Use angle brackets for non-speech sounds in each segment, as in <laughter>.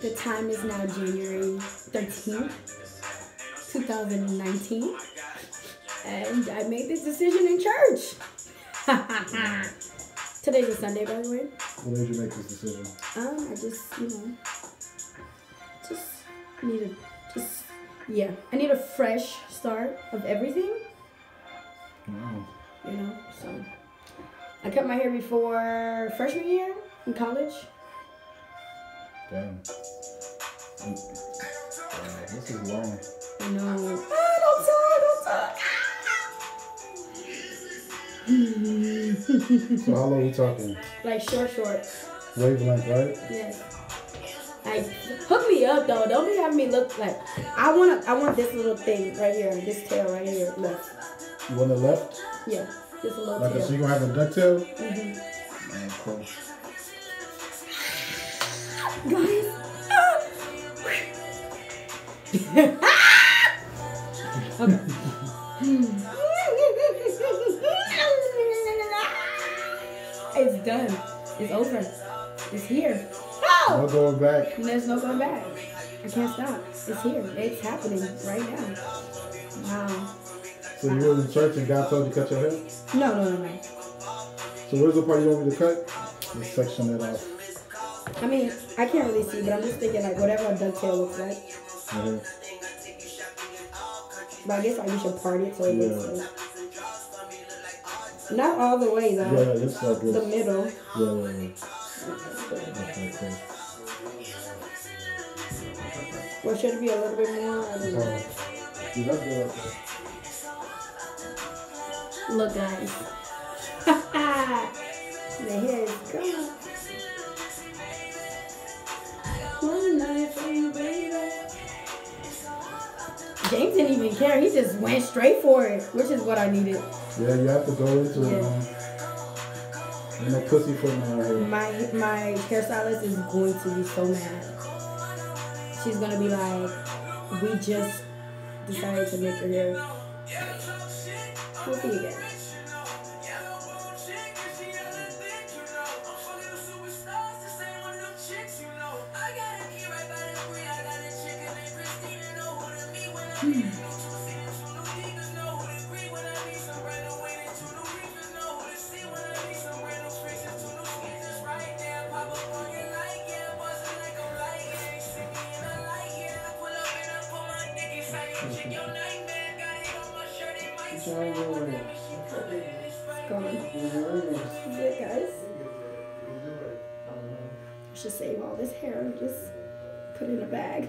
The time is now January 13th, 2019. And I made this decision in church. <laughs> Today's a Sunday, by the way. What made you make this decision? Um, I just, you know, just need a, just, yeah. I need a fresh start of everything, Wow. you know, so. I cut my hair before freshman year in college. Damn. Wow, this is long. I know. Ah, don't talk, don't talk. So how long we talking? like short, short. Wavelength, right? Yes. Like hook me up though. Don't be having me look like I want to I want this little thing right here, this tail right here left. You want the left? Yeah, just a little Like, tail. so you gonna have a ducktail? Mhm. Man, cool. Guys. <laughs> it's done. It's over. It's here. No No! going back. There's no going back. I can't stop. It's here. It's happening right now. Wow. So you was in church and God told you to cut your hair? No, no, no, no. So where's the part you want me to cut? Just section it off. I mean, I can't really see, but I'm just thinking like whatever a ducktail looks like. Right here. But I guess like we should part it so it Yeah. makes sense. Not all the way Yeah, though. yeah, this like The middle. Yeah, yeah, yeah. Okay, cool. Or should it be a little bit more? I don't know. Oh. Yeah, that's good. Look, guys. <laughs> <laughs> the hair is gone. James didn't even care. He just went straight for it, which is what I needed. Yeah, you have to go into it, man. Ain't no man right here. My my hairstylist is going to be so mad. She's gonna be like, "We just decided to make your hair." We'll see you guys. Should save all this hair and just put it in a bag.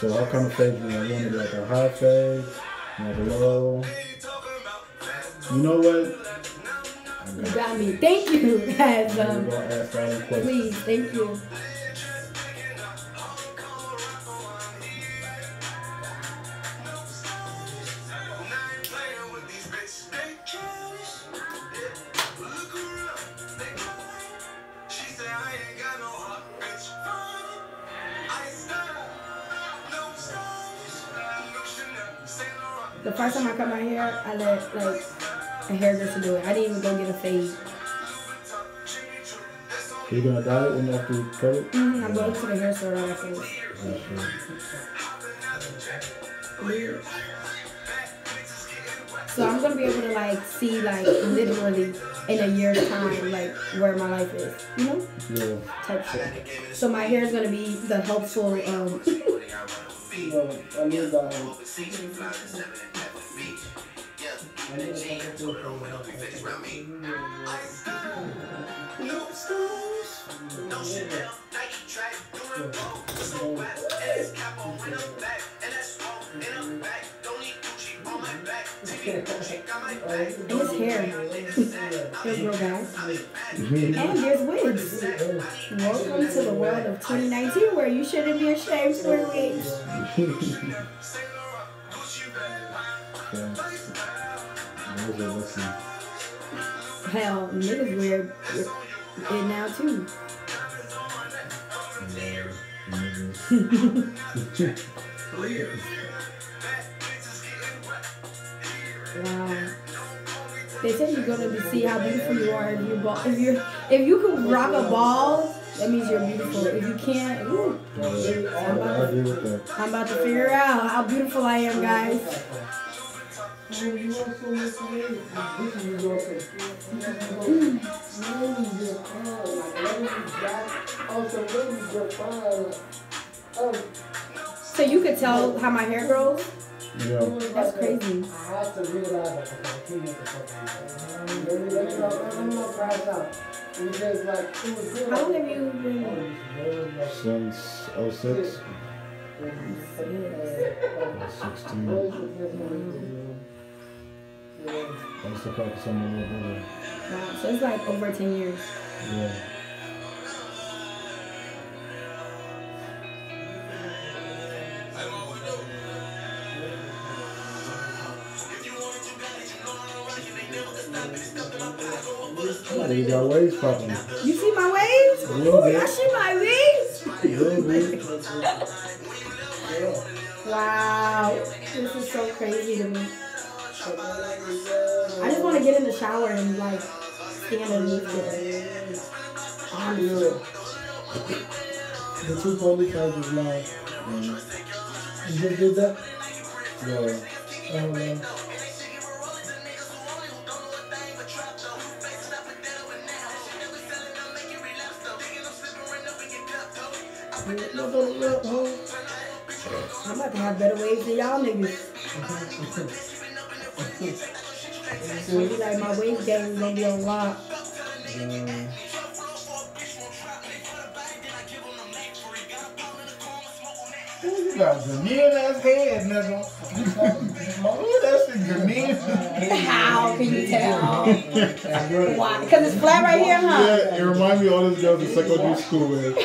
So what kind of fade you want? You want it like a high fade, like a low. You know what? You got me. Thank you, <laughs> guys. Um, gonna ask all the questions. please, thank you. First time I cut my hair, I let like a hairdresser do it. I didn't even go get a fade. you're gonna dye it when you have to cut it? Mm, I'm going to the hair store right after this. So I'm gonna be able to like see like literally in a year's time like where my life is, you know, Yeah. type shit. So my hair is gonna be the helpful. Um, <laughs> I need that. And his hair. Hair grow guys. And there's wigs. Welcome to the world of 2019 where you shouldn't be ashamed to wear wigs. Those are lessons. Hell, niggas wear it now too. Wow. They said you're gonna see how beautiful you are if you ball, if you if you can rock a ball. That means you're beautiful. If you can't, ooh, I agree with that. I'm about to figure out how beautiful I am, guys. So you could tell how my hair grows. Yeah. That's crazy. I have to realize that I can't make the fucking Maybe they you I'm not crash out. Because like it was good. How long have you been? Since 06, Uh, 16. I used to practice on my little brother. Wow, so it's like over 10 years. Yeah. You got waves popping. You see my waves? Ooh, y'all see my waves? <laughs> Little bit. Wow, this is so crazy to me. I just want to get in the shower and like stand underneath it. Honestly. The two police cars was live. You just did that? Yeah. Oh man. I'm about to have better waves than y'all niggas. <laughs> Maybe like my wave game is gonna be on lock. Uh, You got a Janine ass head, nigga. Ooh, that shit Janine. How can you tell? Why? Because it's flat right here, huh? yeah, it reminds me of all those girls in secondary school with.